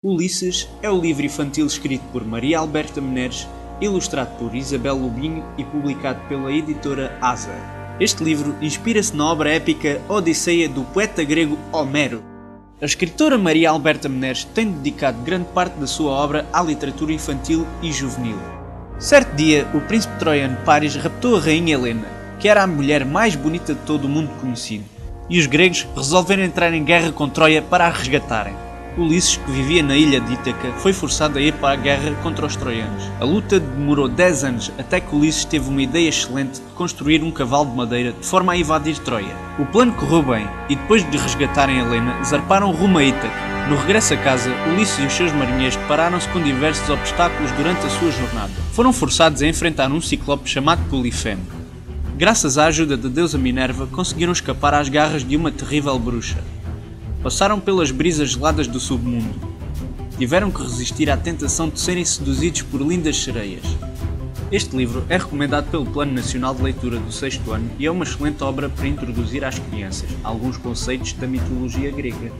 Ulisses é o livro infantil escrito por Maria Alberta Menezes, ilustrado por Isabel Lubinho e publicado pela editora Asa. Este livro inspira-se na obra épica Odisseia do poeta grego Homero. A escritora Maria Alberta Menezes tem dedicado grande parte da sua obra à literatura infantil e juvenil. Certo dia, o príncipe troiano Paris raptou a rainha Helena, que era a mulher mais bonita de todo o mundo conhecido, e os gregos resolveram entrar em guerra com Troia para a resgatarem. Ulisses, que vivia na ilha de Ítaca, foi forçado a ir para a guerra contra os troianos. A luta demorou 10 anos até que Ulisses teve uma ideia excelente de construir um cavalo de madeira de forma a invadir Troia. O plano correu bem e depois de resgatarem Helena, zarparam rumo a Ítaca. No regresso a casa, Ulisses e os seus marinheiros depararam-se com diversos obstáculos durante a sua jornada. Foram forçados a enfrentar um ciclope chamado Polifemo. Graças à ajuda da deusa Minerva, conseguiram escapar às garras de uma terrível bruxa passaram pelas brisas geladas do submundo. Tiveram que resistir à tentação de serem seduzidos por lindas sereias. Este livro é recomendado pelo Plano Nacional de Leitura do sexto ano e é uma excelente obra para introduzir às crianças alguns conceitos da mitologia grega.